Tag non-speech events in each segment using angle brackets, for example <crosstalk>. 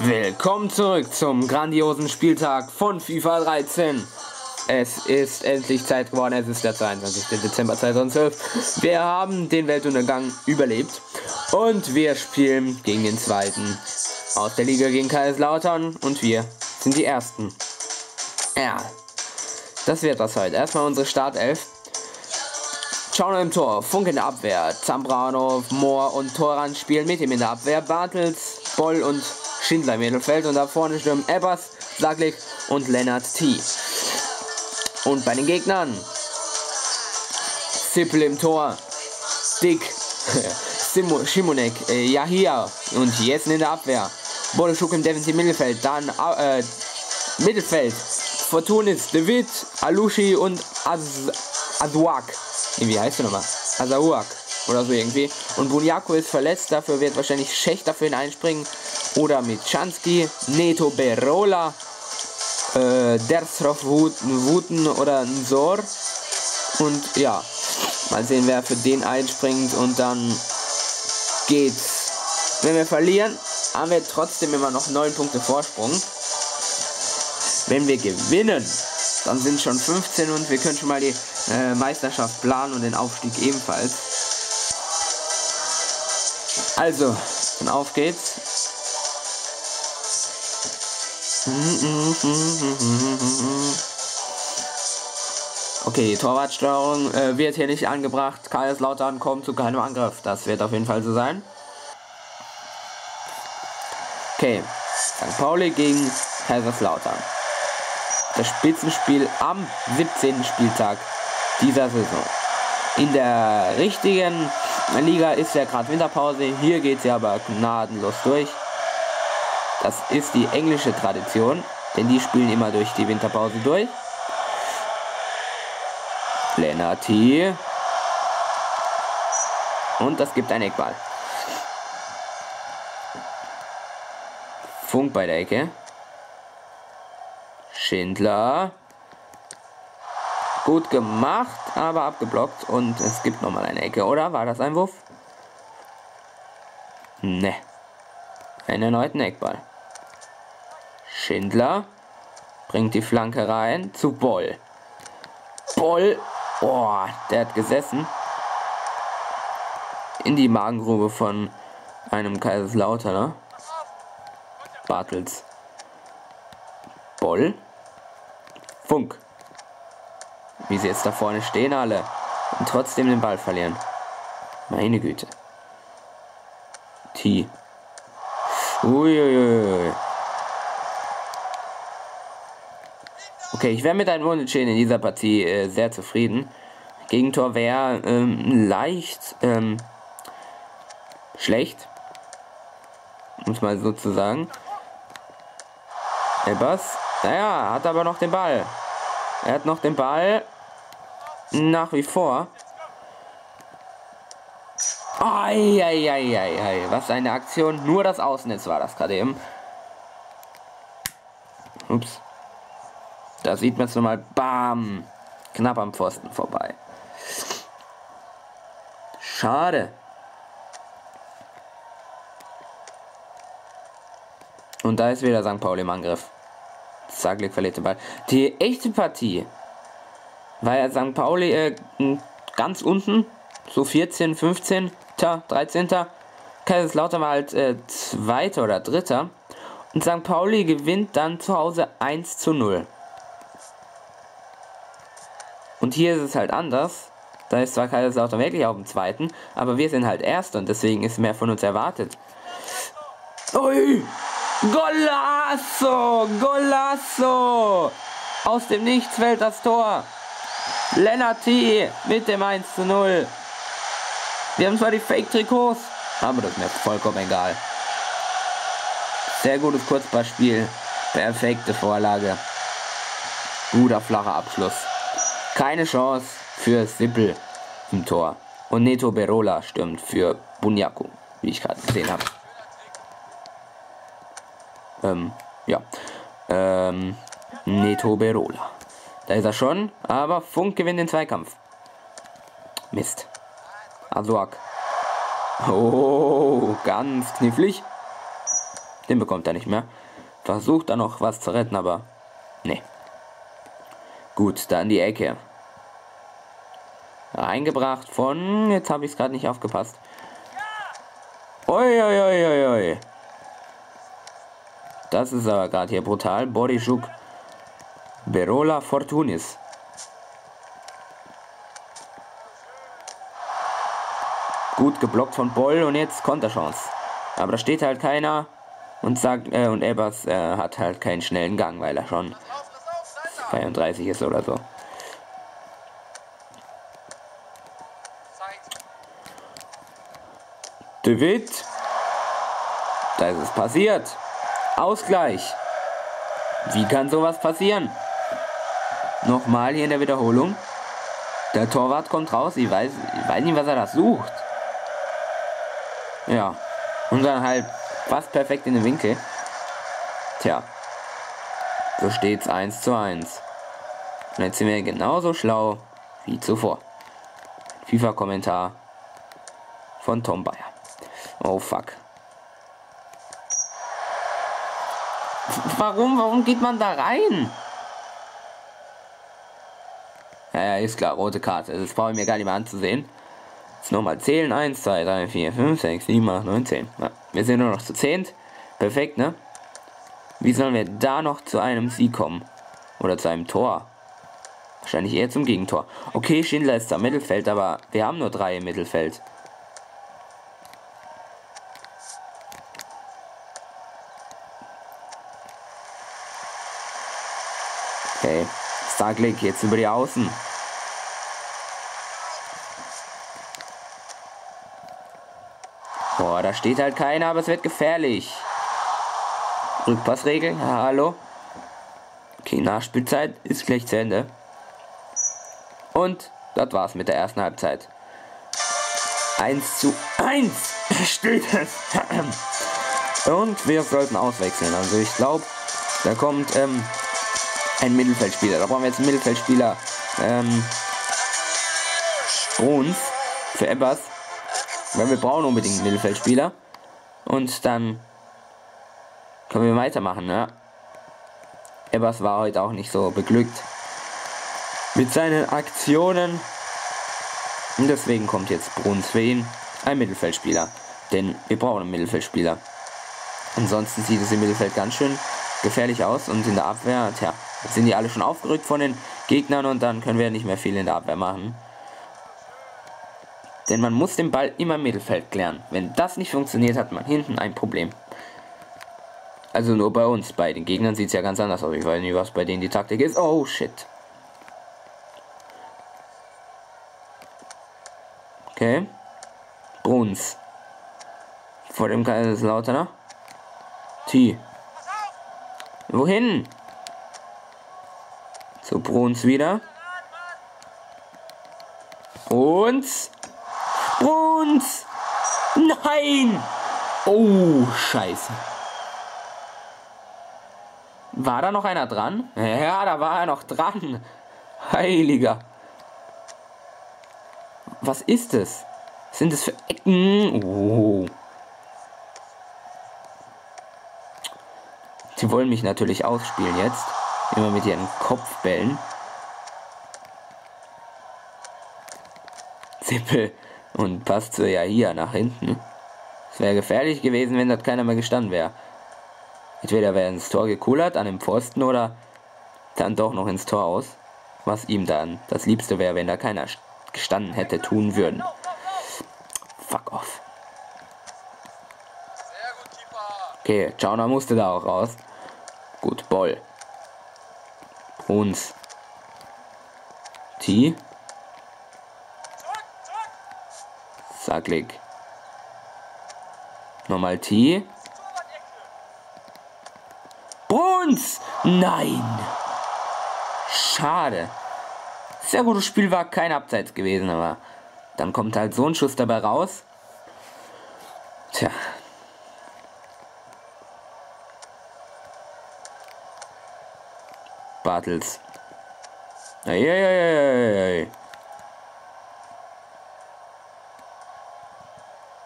Willkommen zurück zum grandiosen Spieltag von FIFA 13. Es ist endlich Zeit geworden, es ist der 22. Dezember 2012. Wir haben den Weltuntergang überlebt und wir spielen gegen den zweiten aus der Liga gegen Kaiserslautern und wir sind die ersten. Ja, das wird das heute. Erstmal unsere Startelf. Schauen im Tor, Funk in der Abwehr, Zambrano, Mohr und Toran spielen mit ihm in der Abwehr, Bartels, Boll und Schindler im Mittelfeld und da vorne stürmen Ebbers, Saglik und Lennart T. Und bei den Gegnern Zippel im Tor, Dick, <laughs> Simonek, äh, Yahia und Jessen in der Abwehr. Boleschuk im defensiven Mittelfeld, dann äh, Mittelfeld, Fortunis, David, Alushi und Az Azuak. Wie heißt du nochmal? Azauak oder so irgendwie. Und Bunyaku ist verletzt, dafür wird wahrscheinlich Schächter für ihn einspringen. Oder Michanski, Neto Berola, äh, Dersrov Wuten oder Nzor. Und ja, mal sehen, wer für den einspringt. Und dann geht's. Wenn wir verlieren, haben wir trotzdem immer noch 9 Punkte Vorsprung. Wenn wir gewinnen, dann sind schon 15 und wir können schon mal die äh, Meisterschaft planen und den Aufstieg ebenfalls. Also, dann auf geht's. Okay, Torwartsteuerung äh, wird hier nicht angebracht. Kaiserslautern kommt zu keinem Angriff. Das wird auf jeden Fall so sein. Okay, St. Pauli gegen Kaiserslautern. Das Spitzenspiel am 17. Spieltag dieser Saison. In der richtigen Liga ist ja gerade Winterpause. Hier geht sie aber gnadenlos durch. Das ist die englische Tradition, denn die spielen immer durch die Winterpause durch. Lennarty. Und das gibt ein Eckball. Funk bei der Ecke. Schindler. Gut gemacht, aber abgeblockt. Und es gibt nochmal eine Ecke, oder? War das ein Wurf? Ne. Einen erneuten Eckball. Schindler bringt die Flanke rein zu Boll. Boll. Oh, der hat gesessen. In die Magengrube von einem Kaiserslauterner. Bartels. Boll. Funk. Wie sie jetzt da vorne stehen alle. Und trotzdem den Ball verlieren. Meine Güte. T. Uiuiui. Okay, ich wäre mit einem Unentschieden in dieser Partie äh, sehr zufrieden. Gegentor wäre ähm, leicht ähm, schlecht. Muss mal so zu sagen. Elbers. Naja, hat aber noch den Ball. Er hat noch den Ball. Nach wie vor. Eieieiei, was eine Aktion. Nur das Außennetz war das gerade eben. Ups. Da sieht man es nochmal. Bam. Knapp am Pfosten vorbei. Schade. Und da ist wieder St. Pauli im Angriff. Saglik verliert den Ball. Die echte Partie ja St. Pauli äh, ganz unten, so 14, 15, 13. Kaiserslautern war halt äh, Zweiter oder Dritter. Und St. Pauli gewinnt dann zu Hause 1 zu 0. Und hier ist es halt anders. Da ist zwar Kaiserslautern wirklich auf dem zweiten, aber wir sind halt Erster und deswegen ist mehr von uns erwartet. Ui! Golasso! Golasso! Aus dem Nichts fällt das Tor. Lennart T. mit dem 1 zu 0. Wir haben zwar die Fake-Trikots, aber das ist mir vollkommen egal. Sehr gutes Kurzballspiel. Perfekte Vorlage. Guter flacher Abschluss. Keine Chance für Sippel im Tor. Und Neto Berola stürmt für Bunyaku, wie ich gerade gesehen habe. Ähm, ja. Ähm, Neto Berola. Da ist er schon, aber Funk gewinnt den Zweikampf. Mist. Azuak. Oh, ganz knifflig. Den bekommt er nicht mehr. Versucht er noch was zu retten, aber nee. Gut, dann die Ecke. Reingebracht von, jetzt habe ich es gerade nicht aufgepasst. Oi, oi, oi, oi. Das ist aber gerade hier brutal. Bodyschuk. Berola Fortunis. Gut geblockt von Boll und jetzt Konterchance. Aber da steht halt keiner und sagt äh, und Ebers äh, hat halt keinen schnellen Gang, weil er schon 32 ist oder so. De Witt. Da ist es passiert. Ausgleich. Wie kann sowas passieren? Nochmal hier in der Wiederholung. Der Torwart kommt raus. Ich weiß, ich weiß nicht, was er da sucht. Ja. Und dann halt fast perfekt in den Winkel. Tja. So steht's 1 zu 1. Und jetzt sind wir genauso schlau wie zuvor. FIFA-Kommentar von Tom Bayer. Oh fuck. Warum? Warum geht man da rein? Ja, ist klar, rote Karte. Das brauche ich mir gar nicht mehr anzusehen. Jetzt nochmal zählen. 1, 2, 3, 4, 5, 6, 7, 8, 9, 10. Ja, wir sind nur noch zu 10. Perfekt, ne? Wie sollen wir da noch zu einem Sieg kommen? Oder zu einem Tor? Wahrscheinlich eher zum Gegentor. Okay, Schindler ist am Mittelfeld, aber wir haben nur drei im Mittelfeld. Okay, Starklick jetzt über die Außen. Boah, da steht halt keiner, aber es wird gefährlich. Rückpassregel, hallo. Okay, Nachspielzeit ist gleich zu Ende. Und das war's mit der ersten Halbzeit. 1 zu 1 <laughs> steht es. <clears throat> Und wir sollten auswechseln. Also ich glaube, da kommt ähm, ein Mittelfeldspieler. Da brauchen wir jetzt einen Mittelfeldspieler. Ähm, uns für Ebbers. Weil wir brauchen unbedingt einen Mittelfeldspieler. Und dann können wir weitermachen, ne? Ebbers war heute auch nicht so beglückt mit seinen Aktionen. Und deswegen kommt jetzt Bruns für ihn, ein Mittelfeldspieler. Denn wir brauchen einen Mittelfeldspieler. Ansonsten sieht es im Mittelfeld ganz schön gefährlich aus und in der Abwehr, tja, jetzt sind die alle schon aufgerückt von den Gegnern und dann können wir nicht mehr viel in der Abwehr machen. Denn man muss den Ball immer im Mittelfeld klären. Wenn das nicht funktioniert, hat man hinten ein Problem. Also nur bei uns. Bei den Gegnern sieht es ja ganz anders aus. Ich weiß nicht, was bei denen die Taktik ist. Oh shit. Okay. Bruns. Vor dem Kaiserslauterner. T. Wohin? Zu Bruns wieder. Und Bruns! Nein! Oh, scheiße. War da noch einer dran? Ja, da war er noch dran. Heiliger. Was ist es? Sind es für Ecken? Oh. Sie wollen mich natürlich ausspielen jetzt. Immer mit ihren Kopfbällen. Zippel und passt so ja hier nach hinten. Es wäre gefährlich gewesen, wenn dort keiner mehr gestanden wäre. Entweder wäre ins Tor gekullert an dem Pfosten oder dann doch noch ins Tor aus. Was ihm dann das Liebste wäre, wenn da keiner gestanden hätte, tun würden. Fuck off. Okay, Chauner musste da auch raus. Gut, Boll. Uns. T. Saglik. Nochmal T. Bruns! Nein! Schade. Sehr gutes Spiel war kein Abseits gewesen, aber dann kommt halt so ein Schuss dabei raus. Tja. Bartels. Eieieiei.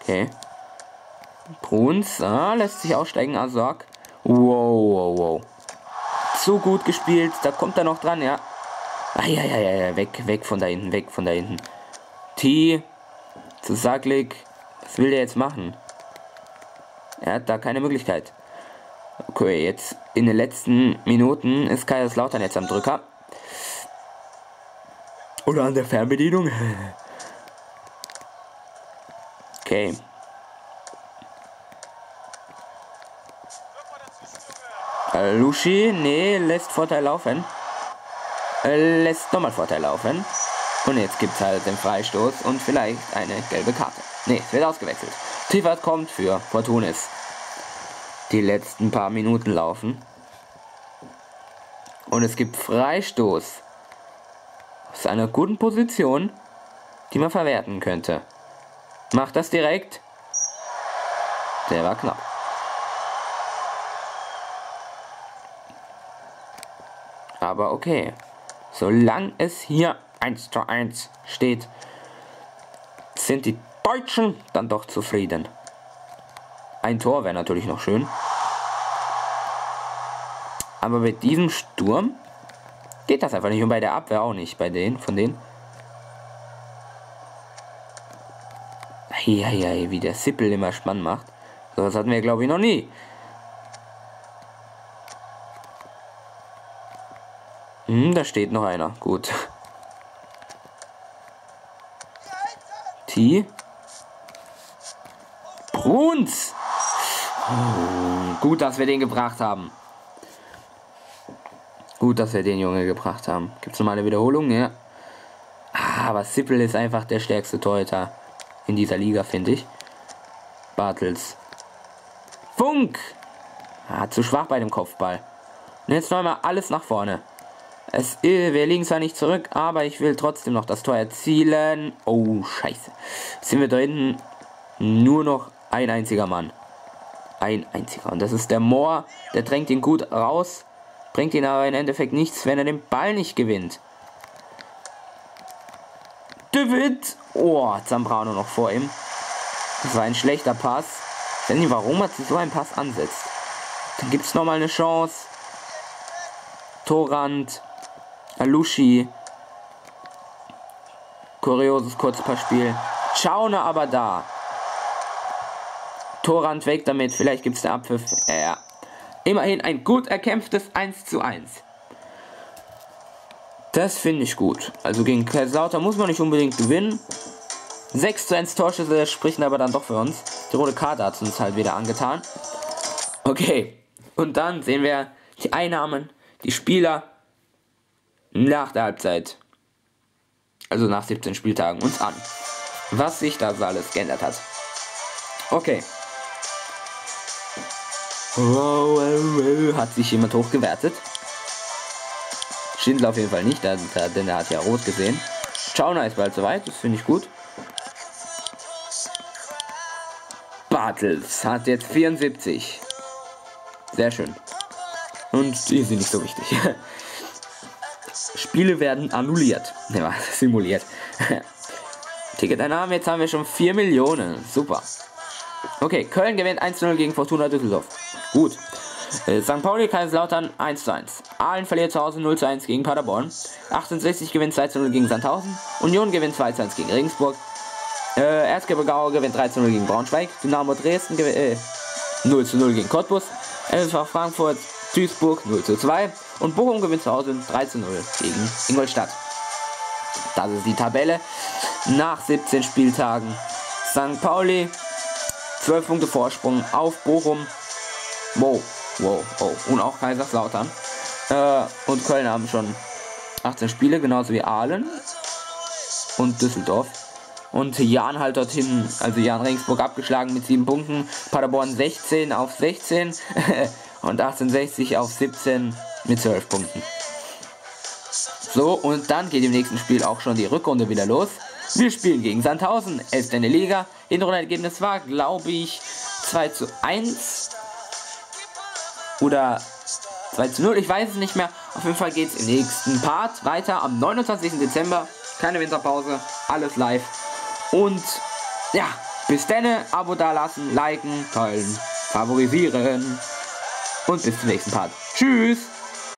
Okay. Bruns ah, lässt sich aussteigen. Azog. Wow, wow, wow. Zu gut gespielt. Da kommt er noch dran, ja. Ah, ja. Weg, weg von da hinten, weg von da hinten. T zu Saglik. Was will der jetzt machen? Er hat da keine Möglichkeit. Okay, jetzt in den letzten Minuten ist Kaiserslautern jetzt am Drücker. Oder an der Fernbedienung. <laughs> Okay. Äh, Lushi, nee, lässt Vorteil laufen. Äh, lässt nochmal Vorteil laufen. Und jetzt gibt es halt den Freistoß und vielleicht eine gelbe Karte. Nee, es wird ausgewechselt. Tivert kommt für Fortunis. Die letzten paar Minuten laufen. Und es gibt Freistoß. Aus einer guten Position, die man verwerten könnte. Macht das direkt. Der war knapp. Aber okay. Solange es hier 1 zu 1 steht, sind die Deutschen dann doch zufrieden. Ein Tor wäre natürlich noch schön. Aber bei diesem Sturm geht das einfach nicht. Und bei der Abwehr auch nicht. Bei denen, von denen. Eieiei, wie der Sippel immer Spann macht. So was hatten wir, glaube ich, noch nie. Hm, da steht noch einer. Gut. T. Bruns. Gut, dass wir den gebracht haben. Gut, dass wir den Junge gebracht haben. Gibt es nochmal eine Wiederholung? Ja. Ah, aber Sippel ist einfach der stärkste Torhüter in dieser Liga, finde ich. Bartels. Funk! Ah, zu schwach bei dem Kopfball. Und jetzt nochmal alles nach vorne. Es, wir liegen zwar nicht zurück, aber ich will trotzdem noch das Tor erzielen. Oh, scheiße. Sind wir da hinten nur noch ein einziger Mann. Ein einziger. Und das ist der Moor. Der drängt ihn gut raus. Bringt ihn aber im Endeffekt nichts, wenn er den Ball nicht gewinnt. David. Oh, Zambrano noch vor ihm. Das war ein schlechter Pass. Ich weiß nicht, warum er so einen Pass ansetzt. Dann gibt es nochmal eine Chance. Torrand. Alushi. Kurioses Kurzpassspiel. Schauner aber da. Torrand weg damit. Vielleicht gibt es eine Abpfiff. Ja. Immerhin ein gut erkämpftes 1 zu 1. Das finde ich gut. Also gegen Kaiserslautern muss man nicht unbedingt gewinnen. 6 zu 1 Torschüsse sprechen aber dann doch für uns. Die rote Karte hat uns halt wieder angetan. Okay. Und dann sehen wir die Einnahmen, die Spieler nach der Halbzeit, also nach 17 Spieltagen, uns an. Was sich da so alles geändert hat. Okay. Hat sich jemand hochgewertet? Schindler auf jeden Fall nicht, denn er hat ja rot gesehen. Schauner ist bald soweit, das finde ich gut. Bartels hat jetzt 74. Sehr schön. Und die sind nicht so wichtig. <laughs> Spiele werden annulliert. <laughs> Ne? Simuliert. <laughs> Ticketeinnahmen, jetzt haben wir schon 4 Millionen. Super. Okay, Köln gewinnt 1-0 gegen Fortuna Düsseldorf. Gut. Äh, St. Pauli Kaiserslautern 1 zu 1. Aalen verliert zu Hause 0 zu 1 gegen Paderborn. 68 gewinnt 2 zu 0 gegen Sandhausen. Union gewinnt 2 zu 1 gegen Regensburg. Äh, Erzgebirge gewinnt 3 zu 0 gegen Braunschweig. Dynamo Dresden gewinnt äh, 0 zu 0 gegen Cottbus. FSV Frankfurt Duisburg 0 zu 2. Und Bochum gewinnt zu Hause 3 zu 0 gegen Ingolstadt. Das ist die Tabelle. Nach 17 Spieltagen St. Pauli 12 Punkte Vorsprung auf Bochum. Wow, wow, wow. Und auch Kaiserslautern. Äh, und Köln haben schon 18 Spiele, genauso wie Aalen und Düsseldorf. Und Jan halt dorthin, also Jan Regensburg abgeschlagen mit 7 Punkten. Paderborn 16 auf 16 <laughs> und 1860 auf 17 mit 12 Punkten. So, und dann geht im nächsten Spiel auch schon die Rückrunde wieder los. Wir spielen gegen Sandhausen, 11. in der Liga. Hinrundenergebnis war, glaube ich, 2 zu 1 oder 2 zu 0, ich weiß es nicht mehr. Auf jeden Fall geht es im nächsten Part weiter am 29. Dezember. Keine Winterpause, alles live. Und ja, Bis dann, Abo dalassen, liken, teilen, favorisieren. Und bis zum nächsten Part. Tschüss!